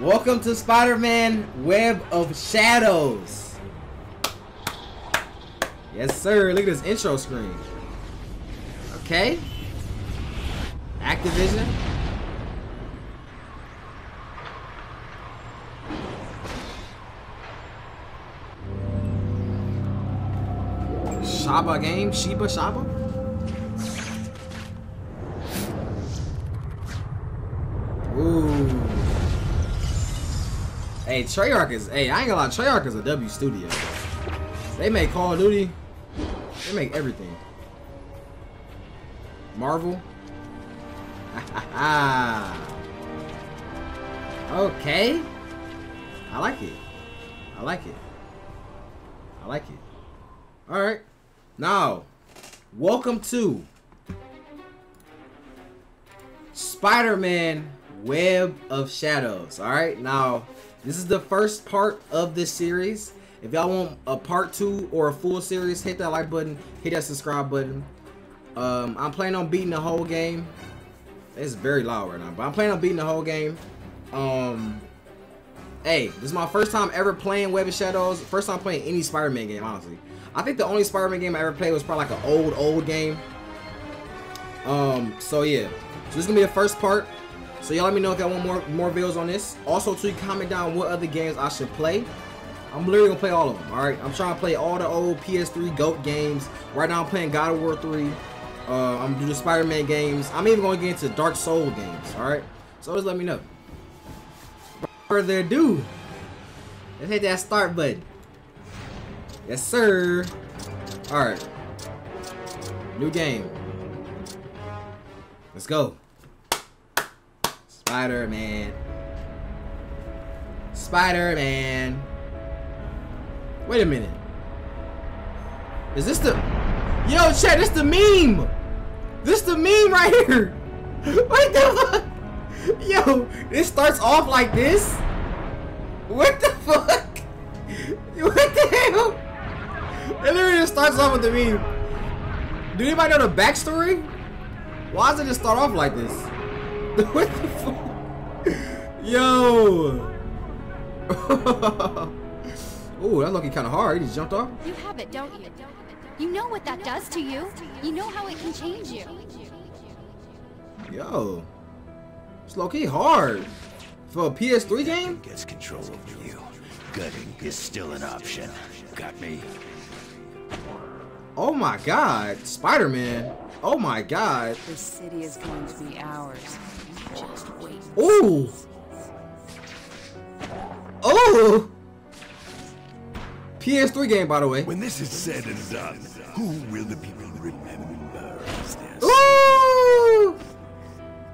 Welcome to Spider-Man Web of Shadows. Yes, sir. Look at this intro screen. Okay. Activision. Shaba game? Shiba Shaba? Ooh. Hey, Treyarch is. Hey, I ain't gonna lie. Treyarch is a W studio. They make Call of Duty. They make everything. Marvel. okay. I like it. I like it. I like it. Alright. Now, welcome to Spider-Man Web of Shadows. Alright, now, this is the first part of this series. If y'all want a part two or a full series, hit that like button, hit that subscribe button. Um, I'm planning on beating the whole game. It's very loud right now, but I'm planning on beating the whole game. Um, hey, this is my first time ever playing Web of Shadows. First time playing any Spider-Man game, honestly. I think the only Spider-Man game I ever played was probably like an old, old game. Um, so yeah. So this is gonna be the first part. So y'all let me know if y'all want more more videos on this. Also, too, comment down what other games I should play. I'm literally gonna play all of them. All right, I'm trying to play all the old PS3 GOAT games. Right now, I'm playing God of War 3. Uh, I'm doing the Spider-Man games. I'm even to get into Dark Soul games. All right, so just let me know. Without further ado, let's hit that start button. Yes, sir. All right, new game. Let's go. Spider-Man. Spider-Man. Wait a minute. Is this the... Yo, chat, this the meme! This the meme right here! What the fuck? Yo, it starts off like this? What the fuck? What the hell? It literally just starts off with the meme. Do anybody know the backstory? Why does it just start off like this? What the fuck? Yo! Ooh, that looking kind of hard. He just jumped off. You have it, don't you? You know what that does to you. You know how it can change you. Yo, it's low key hard for a PS3 game. Gets control over you. Gutting is still an option. Got me? Oh my God, Spider-Man. Oh my God. This city is going to be ours. Just wait. Ooh. Oh. PS3 game, by the way. When this is said and done, who will the people remember as this? Ooh.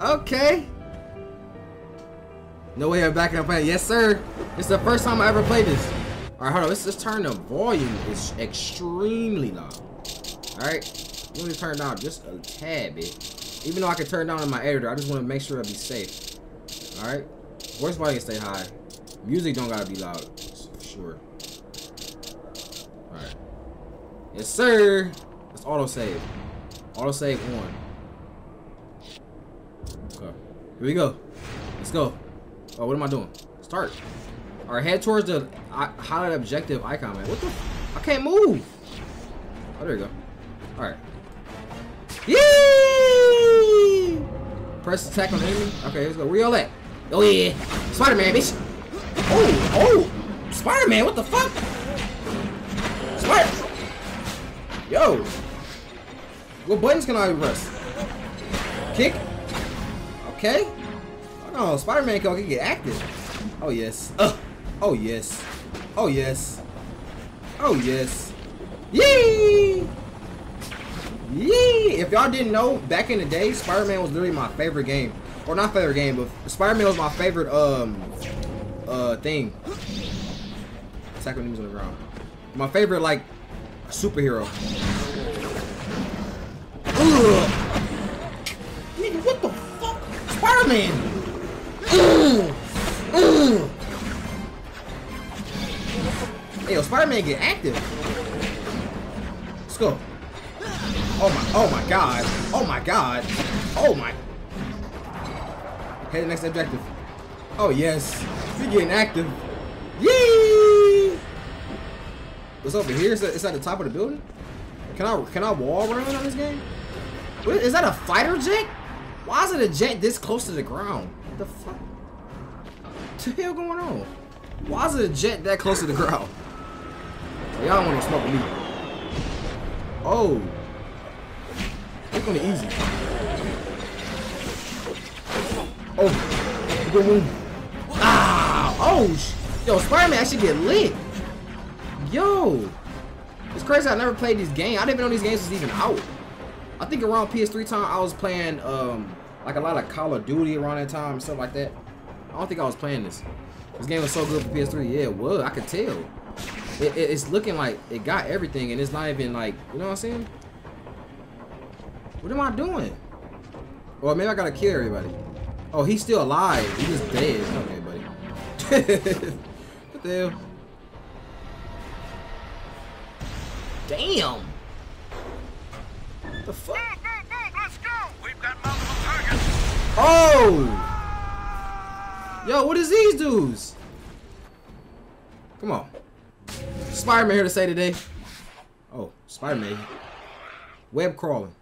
Okay. No way I'm backing up playing. Yes, sir. It's the first time I ever played this. All right, hold on. Let's just turn the volume. It's extremely loud. All right. Let me turn it down just a tad bit. Even though I can turn it down in my editor, I just want to make sure I be safe. All right. Voice volume stay high. Music don't gotta be loud. For sure. All right. Yes, sir. Let's auto save. Auto save on. Okay. Here we go. Let's go. Oh, what am I doing? Start. All right, head towards the highlight objective icon, man. What the? I can't move. Oh, there you go. All right. Yee! Press attack on enemy. Okay, let's go. Where y'all at? Oh yeah, Spider-Man, bitch. Oh, oh, Spider-Man. What the fuck? Spider. Yo. What buttons can I press? Kick. Okay. Oh no, Spider-Man can get active. Oh yes. Uh. Oh yes. Oh yes. Oh yes. Yee! Yee! If y'all didn't know, back in the day, Spider-Man was literally my favorite game. Or not favorite game, but Spider-Man was my favorite um uh thing. Attack when he was on the ground. My favorite like superhero. Nigga, what the fuck? Spider-Man! Hey, yo, Spider-Man get active. Let's go. Oh my, oh my god. Oh my god. Oh my. Hit the next objective. Oh yes, we getting active. Yee! What's over here? Is it's at the top of the building. Can I can I wall run on this game? What, is that a fighter jet? Why is it a jet this close to the ground? What the fuck? What the hell going on? Why is it a jet that close to the ground? Y'all want to smoke me. Oh. It's gonna easy. Oh. Boom! Oh, sh Yo, Spider-Man actually get lit. Yo. It's crazy I never played this game. I didn't even know these games was even out. I think around PS3 time I was playing um like a lot of Call of Duty around that time and stuff like that. I don't think I was playing this. This game was so good for PS3. Yeah, it was. I could tell. It, it, it's looking like it got everything and it's not even like, you know what I'm saying? What am I doing? Or maybe I gotta kill everybody. Oh, he's still alive. He's just dead. Okay. what the hell? Damn. The fuck? Move, move, move, let's go! We've got multiple targets! Oh! Yo, what is these dudes? Come on. Spider-Man here to say today. Oh, Spider-Man. Web crawling.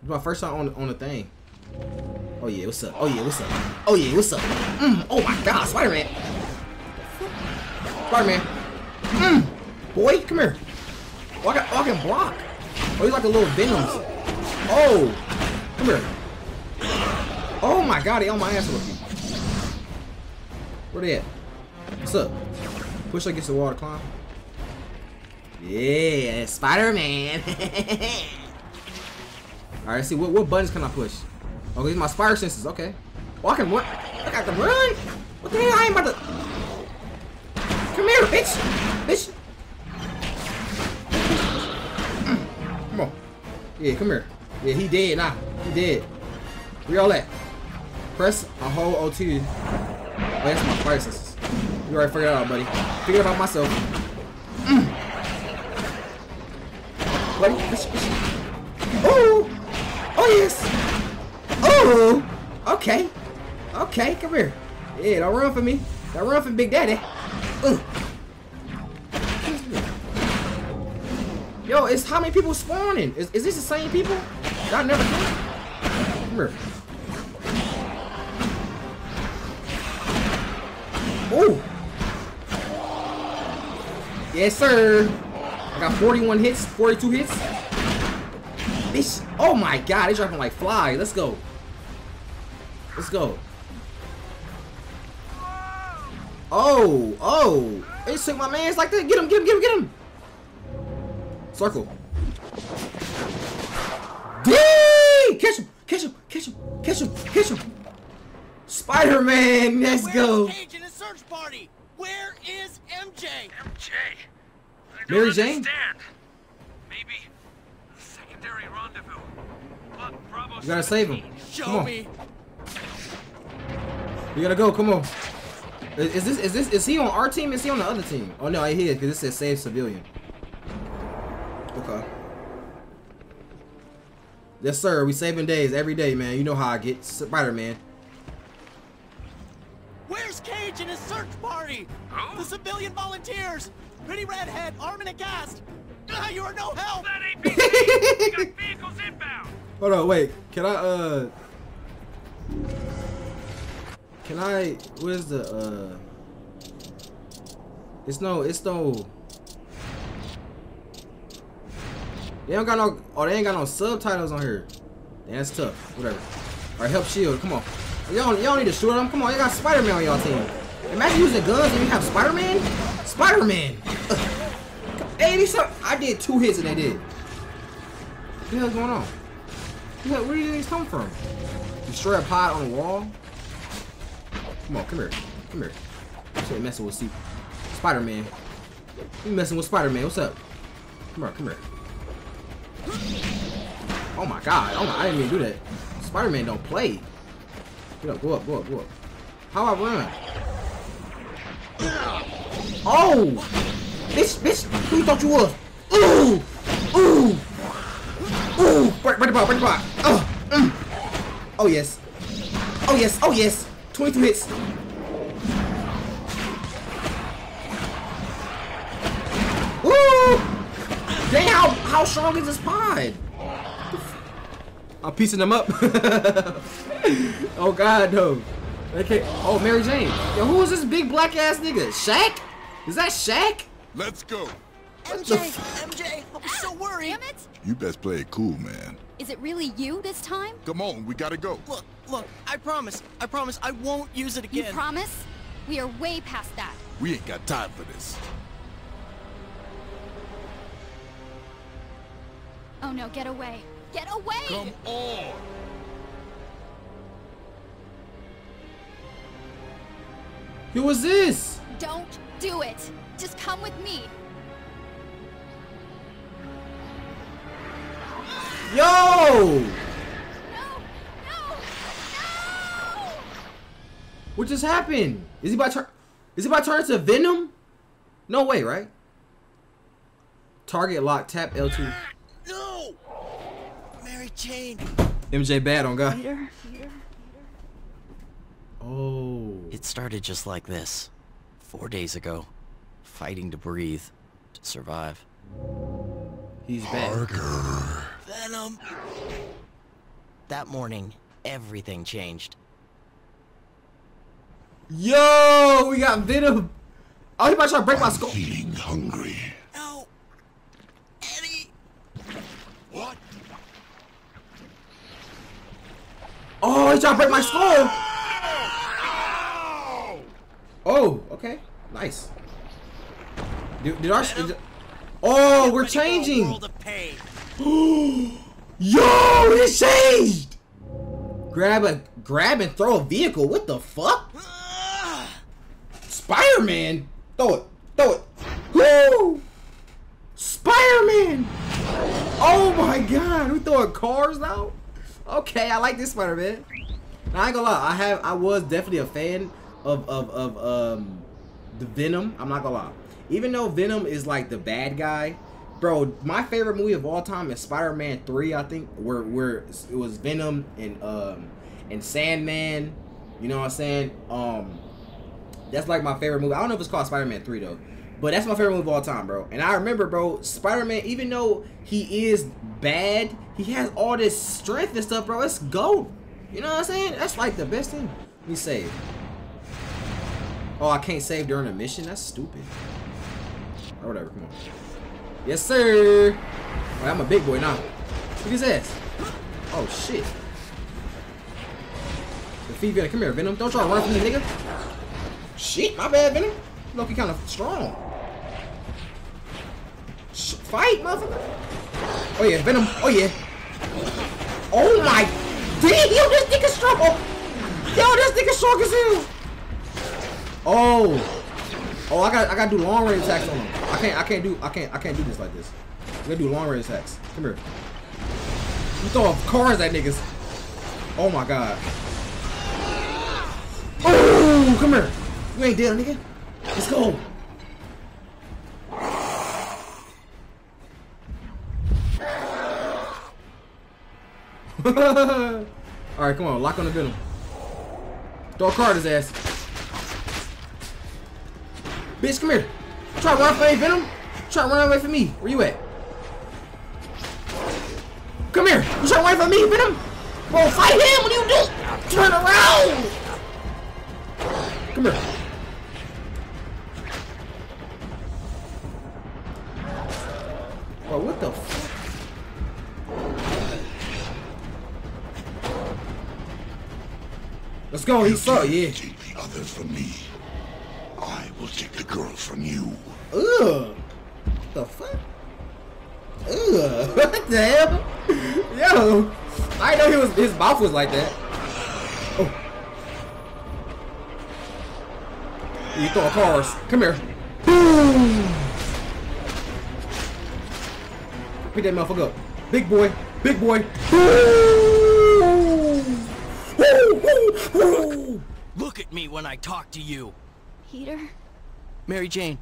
It's my first time on, on the thing. Oh yeah, what's up? Oh yeah, what's up? Oh yeah, what's up? Mm, oh my god, Spider-Man. Spider-Man. Mm, boy, come here. Oh, I, got, oh, I can block. Oh, he's like a little Venoms. Oh, come here. Oh my god, he on my ass with me. Where they at? What's up? Push against the to climb. Yeah, Spider-Man. Alright, see what what buttons can I push? Oh, these my spider senses, okay. Oh, I can run. I got to run. What the hell? I ain't about to. Come here, bitch. Bitch. Come on. Yeah, come here. Yeah, he dead now. He dead. Where y'all at? Press a whole O2. Oh, that's my fire senses. You already figured it out, buddy. Figured it out myself. Buddy, bitch, bitch. Oh! Oh, yes! Oh! Okay. Okay, come here. Yeah, don't run for me. Don't run from Big Daddy. Ugh. Yo, it's how many people spawning? Is, is this the same people? Y'all never come? Come here. Ooh. Yes, sir. I got 41 hits, 42 hits. This, oh my god, they're dropping like flies. Let's go. Let's go. Oh, oh. They took my man's like that. Get him, get him, get him, get him. Circle. Dee! Catch him, catch him, catch him, catch him, catch him. Spider-Man, let's go. Where's Cage and his search party? Where is MJ? MJ? I Mary Jane? understand. Maybe secondary rendezvous. But Bravo You gotta save him. Show Come on. me. We gotta go. Come on. Is, is this is this is he on our team? Is he on the other team? Oh no, he is because it says save civilian. Okay. Yes, sir. We saving days every day, man. You know how I get Spider Man. Where's Cage and his search party? Who? The civilian volunteers. Pretty redhead, arm and a cast. Ah, you are no help. That APC! we got vehicles inbound! Hold on, wait. Can I uh? Can I? Where's the uh? It's no. It's no. They don't got no. Oh, they ain't got no subtitles on here. That's tough. Whatever. All right, help shield. Come on. Y'all, y'all need to shoot them. Come on, you got Spider-Man on y'all team. Imagine using guns and you have Spider-Man. Spider-Man. hey, these are, I did two hits and they did. What the hell's going on? Where, did these come from? Destroy a pod on the wall? Come on, come here. Come here. Shit, messing with Super. Spider-Man. You messing with Spider-Man. What's up? Come on, come here. Oh my god. Oh my, I didn't mean to do that. Spider-Man don't play. Get up, go up, go up, go up. How I run? Oh! Bitch, bitch, who you thought you was? Ooh! Ooh! Ooh! Break, break the bar, break the. Oh! Mm. Oh yes. Oh yes, oh yes. 22 hits. Woo! Dang, how, how strong is this pod? I'm piecing them up. oh god, no. Okay. Oh, Mary Jane. Yo, who is this big black ass nigga? Shaq? Is that Shaq? Let's go. MJ, MJ, I'm so worried. Damn it! You best play it cool, man. Is it really you this time? Come on, we gotta go. Look, look, I promise, I promise I won't use it again. You promise? We are way past that. We ain't got time for this. Oh no, get away. Get away! Come on. Who was this? Don't do it! Just come with me! Yo! No! No! No! What just happened? Is he about to turn? Is he about to turn into Venom? No way, right? Target lock. Tap L2. Ah, no! Mary Jane. MJ bad on God. Peter? Oh. It started just like this. Four days ago. Fighting to breathe. To survive. He's back. Venom. That morning, everything changed. Yo, we got Venom. Oh, he about to try to break my skull. Feeling hungry. No. Eddie. What? Oh, he trying to break my skull. Oh, okay. Nice. Did, did our... Did, oh, we're Ready for a changing. Yo, it changed. Grab a... Grab and throw a vehicle. What the fuck? Spider-Man. Throw it. Throw it. Woo! Spider-Man. Oh my god. We throwing cars now? Okay, I like this Spider-Man. I ain't gonna lie. I have. I was definitely a fan of of of um the Venom. I'm not gonna lie. Even though Venom is like the bad guy, bro. My favorite movie of all time is Spider-Man 3. I think where where it was Venom and um and Sandman. You know what I'm saying? Um, that's like my favorite movie. I don't know if it's called Spider-Man 3 though. But that's my favorite movie of all time, bro. And I remember, bro, Spider-Man, even though he is bad, he has all this strength and stuff, bro. Let's go. You know what I'm saying? That's like the best thing. Let me save. Oh, I can't save during a mission? That's stupid. Or whatever, come on. Yes, sir. Oh, I'm a big boy now. Look at his ass. Oh, shit. Defeat Venom. Come here, Venom. Don't try to run from me, nigga. Shit, my bad, Venom. Look, he kind of strong. Sh fight, motherfucker. Oh, yeah, Venom. Oh, yeah. Oh, my. Damn, yo, this nigga strong. Oh, yo, this nigga strong as hell. Oh. Oh, I got I gotta do long range attacks on him. I can't I can't do I can't I can't do this like this. We gotta do long range attacks. Come here. You throwing cars at niggas. Oh my god. Oh, come here. You ain't dead, nigga. Let's go. Alright, come on, lock on the venom. Throw a card at his ass. Bitch, come here. Try to run away, Venom. Try to run away from me. Where you at? Come here. You try to run from me, Venom. Bro, fight him. What do you do? Turn around. Come here. Bro, what the fuck? Let's go. He's so yeah. Take the others me. I will take the girl from you. Ugh. What the fuck? Ugh. What the hell? Yo. I didn't know he was his mouth was like that. Oh. You throw cars. Come here. Boom. Pick that motherfucker up. Big boy. Big boy. Boom. Look at me when I talk to you. Peter? Mary Jane.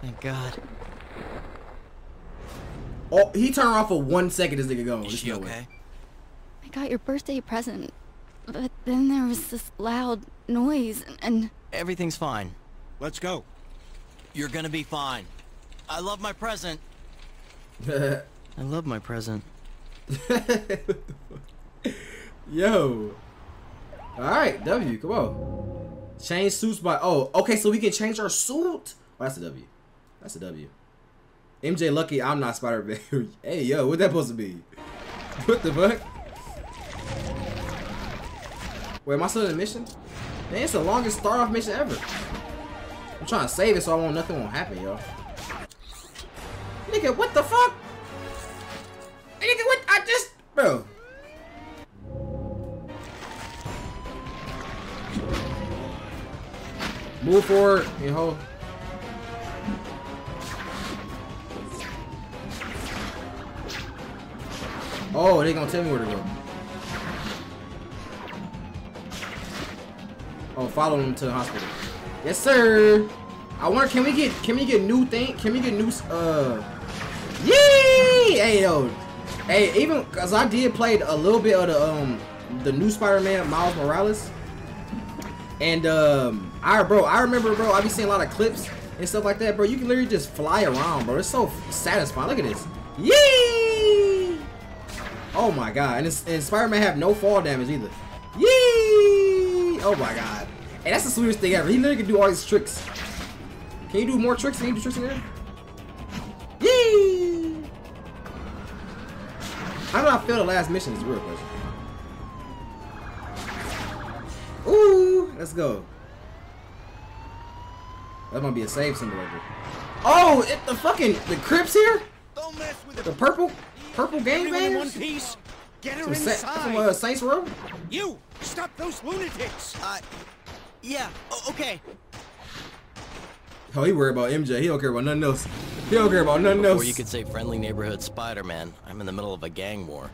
Thank God. Oh, he turned around for one second. This nigga gone. Is she no way. okay? I got your birthday present. But then there was this loud noise, and Everything's fine. Let's go. You're gonna be fine. I love my present. I love my present. Yo. Alright, W, come on. Change suits by oh, okay, so we can change our suit. Oh, that's a W. That's a W. MJ Lucky, I'm not Spider-Man. hey yo, what that supposed to be? What the fuck? Wait, am I still in the mission? Man, it's the longest start off mission ever. I'm trying to save it so I won't nothing won't happen, yo. Nigga, what the fuck? Nigga, what? I just, bro. Move forward and hold. Oh, they gonna tell me where to go. Oh, follow them to the hospital. Yes, sir. I wonder, can we get, can we get new thing? Can we get new, uh, yee! Hey, yo. Hey, even, cause I did play a little bit of the, um, the new Spider-Man, Miles Morales. And, um, I, bro, I remember, bro, I be seeing a lot of clips and stuff like that, bro. You can literally just fly around, bro. It's so satisfying. Look at this. Yee! Oh my god. And, and Spider-Man have no fall damage either. Yee! Oh my god. And that's the sweetest thing ever. He literally can do all these tricks. Can you do more tricks? Can you do tricks in there? Yee! How did I feel the last mission is a real question. Ooh, let's go. That might be a save simulator. Oh, it, the fucking the Crips here? Don't mess with The purple, purple Everyone in one gangbangers? piece. Get her From, Sa- inside. from uh, Saints Row? You stop those lunatics. Uh, yeah, o- okay. Oh, he worried about MJ. He don't care about nothing else. He don't care about nothing else. Before you could say friendly neighborhood Spider-Man, I'm in the middle of a gang war.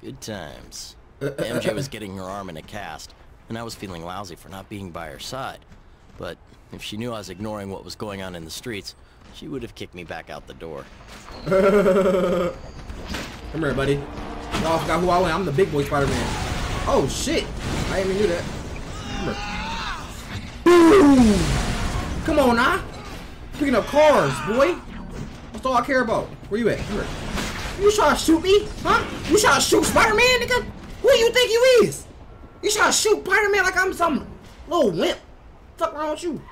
Good times. MJ was getting her arm in a cast, and I was feeling lousy for not being by her side. But if she knew I was ignoring what was going on in the streets, she would have kicked me back out the door. Come here, buddy. Y'all forgot who I am. I'm the big boy Spider-Man. Oh shit! I didn't even do that. Come here. Boom! Come on now. Picking up cars, boy. That's all I care about. Where you at? Come here. You trying to shoot me? Huh? You trying to shoot Spider-Man, nigga? Who you think you is? You trying to shoot Spider-Man like I'm some little wimp? Fuck wrong with you?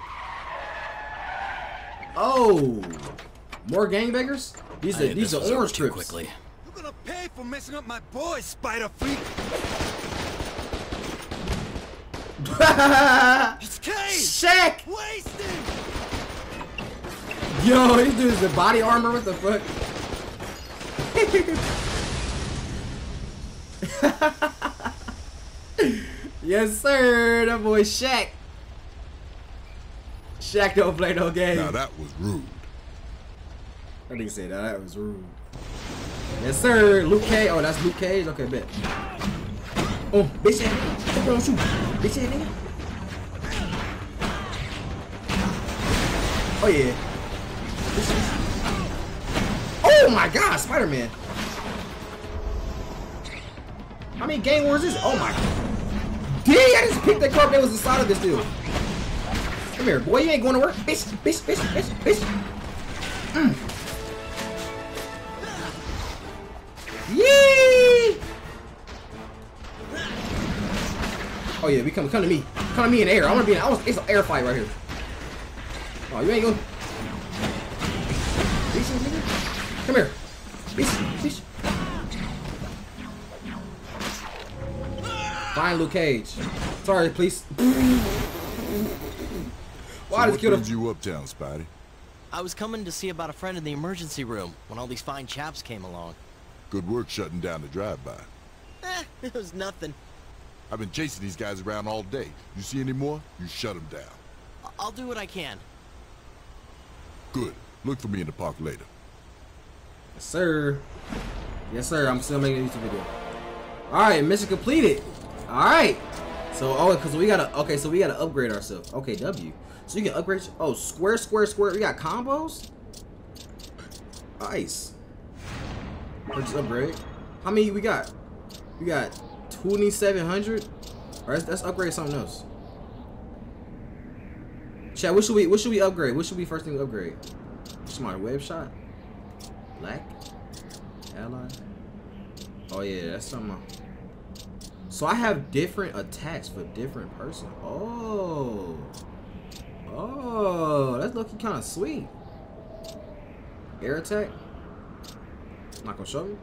Oh, more gangbangers? These are these are was over orange too trips. quickly. You're gonna pay for messing up my boy, Spider Freak. It's K. Shaq! Wasted. Yo, these dudes the body armor. What the fuck? yes, sir. That boy Shaq. Shaq don't play no game. Now that was rude. I didn't say that. That was rude. Yes, sir. Luke Cage. Oh, that's Luke Cage. Okay, bet. Oh, bitch ass nigga. Fuck wrong with you? Bitch ass nigga. Oh yeah. Bitch ass. Oh my God, Spider Man. How many game wars is this? Oh my. Dang, I just picked that car that was inside of this dude. Come here, boy. You ain't going to work, bitch, bitch, bitch, bitch, bitch. Mm. Oh yeah, we come come to me. Come to me in air. I wanna be in I was it's an air fight right here. Oh you ain't going. Come here. Bitch, bitch. Fine Luke Cage. Sorry, please. Why so does what kill you uptown, Spidey? I was coming to see about a friend in the emergency room when all these fine chaps came along. Good work shutting down the drive-by. Eh, it was nothing. I've been chasing these guys around all day. You see any more? You shut them down. I- I'll do what I can. Good. Look for me in the park later. Yes, sir. Yes, sir. I'm still making a YouTube video. All right, mission completed. All right. So, oh, because we gotta. Okay, so we gotta upgrade ourselves. Okay, W. So you can upgrade. Oh, square, square, square. We got combos. Nice. Purchase upgrade. How many we got? We got 2,700. Alright, let's, let's upgrade something else. Chat, what should we what should we upgrade? What should we first thing upgrade? Smart web shot? Black? Ally? Oh yeah, that's something. So I have different attacks for different person. Oh. Oh, that's looking kind of sweet. Air attack? Not gonna show me.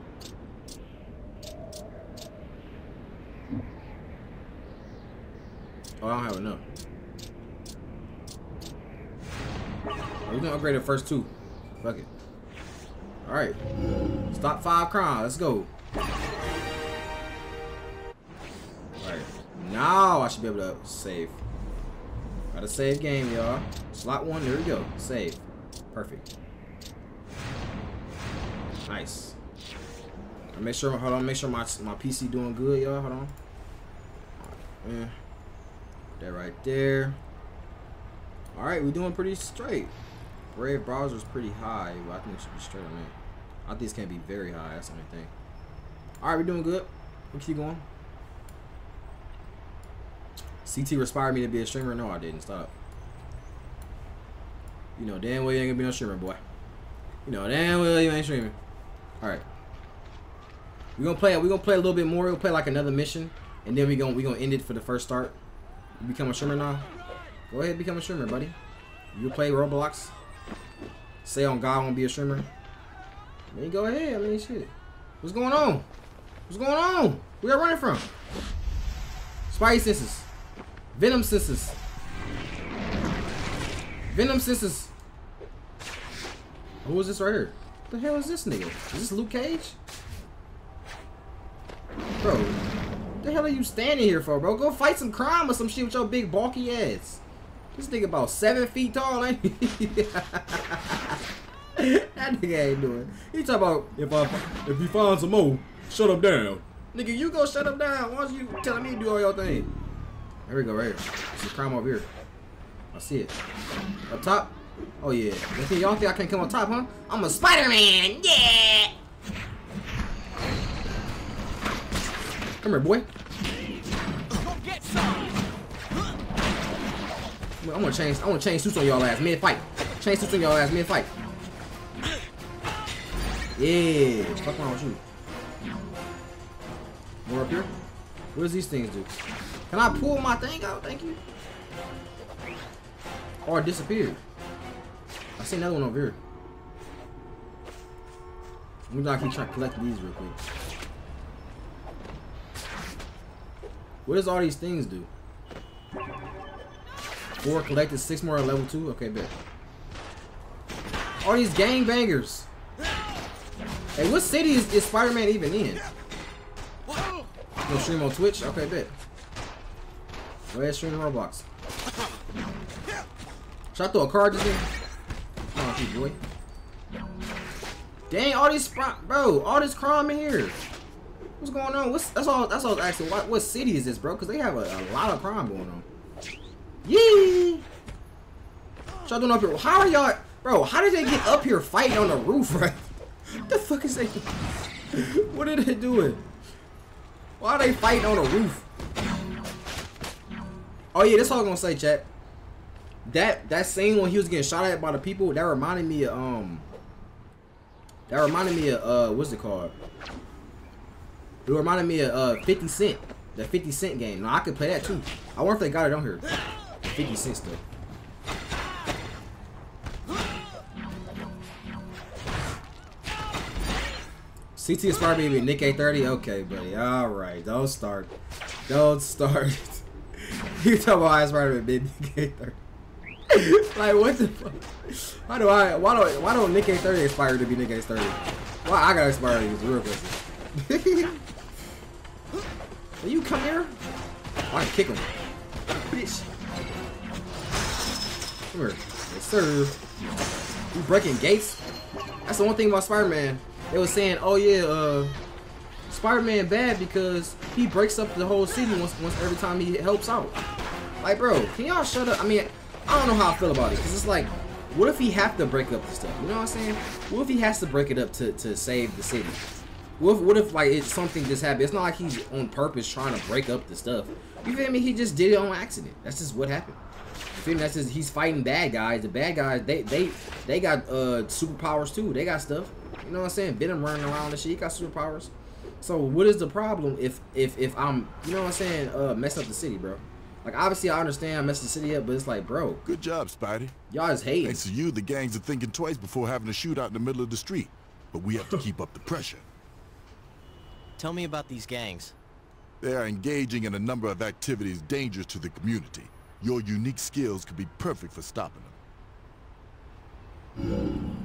Oh, I don't have enough. Oh, We're gonna upgrade the first two. Fuck it. Alright. Stop five crime. Let's go. Now I should be able to save. Gotta save game, y'all. Slot one. There we go. Save. Perfect. Nice. Make sure. Hold on. Make sure my my PC doing good, y'all. Hold on. Yeah. That right there. Alright, we're doing pretty straight. Brave browser's pretty high, but I think it should be straight on that. I think this can't be very high, that's the only thing. Alright, we're doing good. We keep going. CT inspired me to be a streamer. No, I didn't. Stop. You know damn well you ain't gonna be no streamer, boy. You know damn well you ain't streaming. Alright. We're gonna play We're gonna play a little bit more. We'll play like another mission. And then we gonna we gonna end it for the first start. You become a streamer now? Go ahead become a streamer, buddy. You play Roblox? Say on God I won't be a streamer? I mean go ahead, I mean shit. What's going on? What's going on? Where you running from? Spidey senses. Venom senses. Venom senses. Who is this right here? The hell is this nigga? Is this Luke Cage? Bro, the hell are you standing here for, bro? Go fight some crime or some shit with your big bulky ass. This nigga about seven feet tall, ain't he? that nigga ain't doing. He talk about if I if you find some more, shut up down. Nigga, you go shut up down. Why don't you telling me to do all your thing? There we go, right here. A crime over here. I see it. Up top? Oh yeah. Y'all think I can't come on top, huh? I'm a Spider-Man! Yeah! Come here, boy. I'm gonna change. I want to change suits on y'all ass mid fight. Change suits on y'all ass mid fight. Yeah. What's wrong with you? More up here. What does these things do? Can I pull my thing out? Thank you. Or it disappeared. I see another one over here. I'm gonna trying to collect these real quick. What does all these things do? Four collected, six more at level two. Okay, bet. All these gang bangers. Hey, what city is, is Spider-Man even in? No stream on Twitch? Okay, bet. Stream Roblox. Should I throw a card just in? Come on, boy. Dang, all these bro, all this crime in here. What's going on? What's that's all? That's all. Actually, what what city is this, bro? Because they have a, a, lot of crime going on. Yee! Y'all doing up here? How are y'all, bro? How did they get up here fighting on the roof, right? What the fuck is they? what are they doing? Why are they fighting on the roof? Oh yeah, that's all I'm gonna say, chat. That that scene when he was getting shot at by the people, that reminded me of um. That reminded me of uh, what's it called? It reminded me of uh 50 Cent, the 50 Cent game. Now I could play that too. I wonder if they got it on here. 50 Cent stuff. CT inspired me Nick A30. Okay, buddy. All right. Don't start. Don't start. you talking about I inspired me with Nick A30. like what the fuck? Why do I? Why do? Why don't Nick A30 aspire to be Nick A30? Why I gotta inspire you? Real question. Will you come here? I can kick him. Bitch. Come here. Yes, sir. You breaking gates? That's the one thing about Spider-Man. They was saying, oh yeah, uh, Spider-Man bad because he breaks up the whole city once, once every time he helps out. Like, bro, can y'all shut up? I mean, I don't know how I feel about it because it's like, what if he have to break up the stuff? You know what I'm saying? What if he has to break it up to, to save the city? What if, what if like it's something just happened? It's not like he's on purpose trying to break up the stuff. You feel me? He just did it on accident. That's just what happened. You feel me? That's just he's fighting bad guys. The bad guys they they they got uh superpowers too. They got stuff. You know what I'm saying? Venom running around and shit. He got superpowers. So what is the problem if if if I'm you know what I'm saying uh messing up the city, bro? Like obviously I understand I messed the city up, but it's like, bro, Good job, Spidey. y'all is hating. Thanks to you, the gangs are thinking twice before having a shootout in the middle of the street. But we have to keep up the pressure. Tell me about these gangs. They are engaging in a number of activities dangerous to the community. Your unique skills could be perfect for stopping them.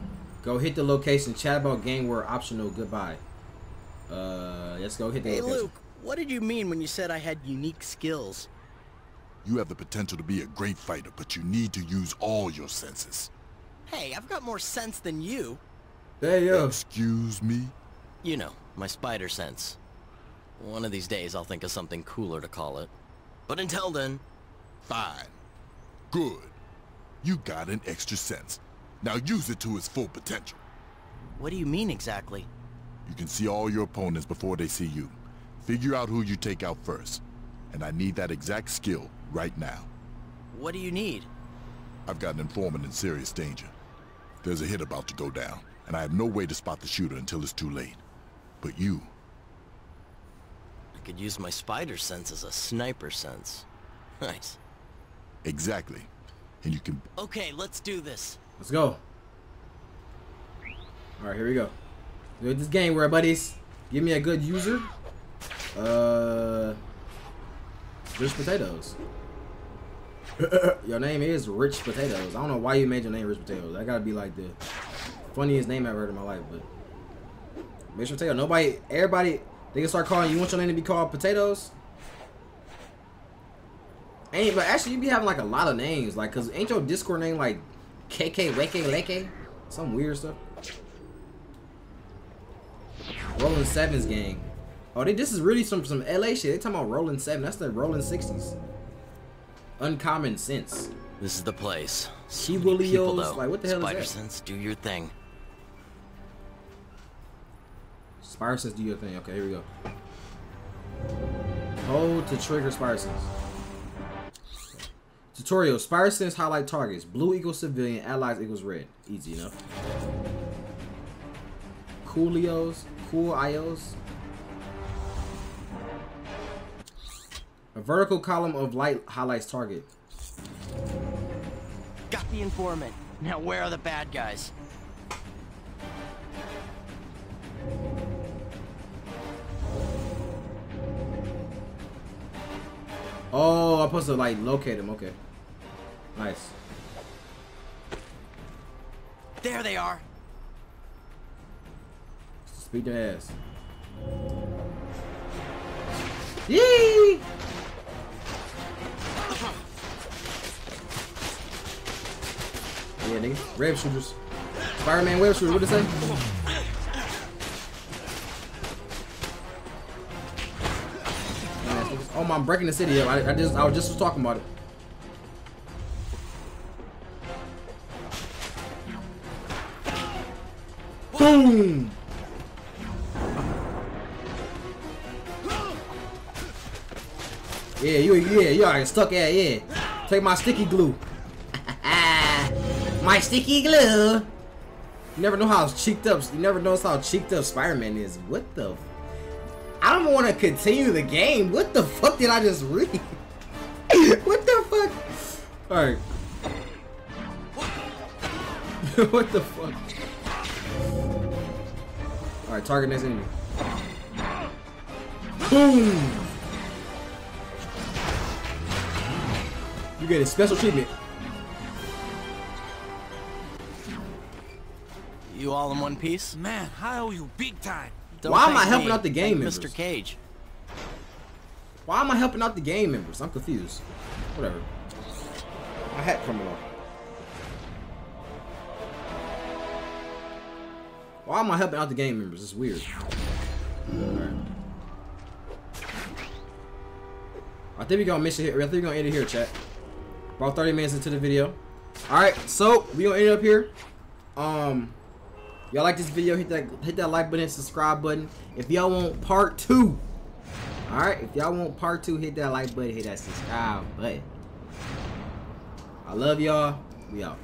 Go hit the location. Chat about gang war optional. Goodbye. Uh, let's go hit the Hey location. Luke, what did you mean when you said I had unique skills? You have the potential to be a great fighter, but you need to use all your senses. Hey, I've got more sense than you. Hey yo. Excuse me? You know, my spider sense. One of these days I'll think of something cooler to call it. But until then, Fine. Good. You got an extra sense. Now use it to its full potential. what do you mean exactly? You can see all your opponents before they see you. Figure out who you take out first. And I need that exact skill right now. What do you need? I've got an informant in serious danger. There's a hit about to go down, and I have no way to spot the shooter until it's too late. But you, I could use my spider sense as a sniper sense. Nice. exactly. And you can Okay, let's do this. Let's go. All right, here we go. This game where buddies. Give me a good user. Uh, Rich Potatoes. your name is Rich Potatoes. I don't know why you made your name Rich Potatoes. That gotta be like the funniest name I've heard in my life. But Rich Potato. Nobody, everybody, they can start calling you. Want your name to be called Potatoes? Ain't but actually you be having like a lot of names like cause ain't your Discord name like KK Weke Leke some weird stuff. Rolling Sevens gang. Oh, they this is really some some LA shit. They talking about Rolling Seven. That's the Rolling Sixties. Uncommon sense. This is the place. She People, Willios. Like what the hell Spider is that? sense, do your thing. Spider sense, do your thing. Okay, here we go. Hold to trigger Spider sense. Tutorial: Spire sense highlight targets. Blue equals civilian. Allies equals red. Easy enough. Coolios, cool ios. A vertical column of light highlights target. Got the informant. Now where are the bad guys? Oh, I'm supposed to like locate him. Okay. Nice. There they are. Speed their ass. Yee! Yeah, nigga. Web shooters. Spider-Man web shooter. What did it say? Oh, my, I'm breaking the city up. I, I just, I was just talking about it. Boom! Yeah, you, yeah, you already stuck at, yeah. Take my sticky glue. my sticky glue. You never know how cheeked up, you never notice how cheeked up Spider-Man is. What the? F I don't want to continue the game. What the fuck did I just read? what the fuck? Alright. what the fuck? Alright, target next enemy. Boom! You get a special treatment. You all in one piece? Man, I owe you big time. Don't Why am I helping me. out the game members? Mr. Cage. Why am I helping out the game members? I'm confused. Whatever. My hat coming off. Why am I helping out the game members? It's weird. Alright. I think we're gonna miss it here. I think we're gonna end it here, chat. About 30 minutes into the video. Alright, so we gonna end up here. Um Y'all like this video, hit that hit that like button subscribe button. If y'all want part two, alright, if y'all want part two, hit that like button, hit that subscribe button. I love y'all. We out.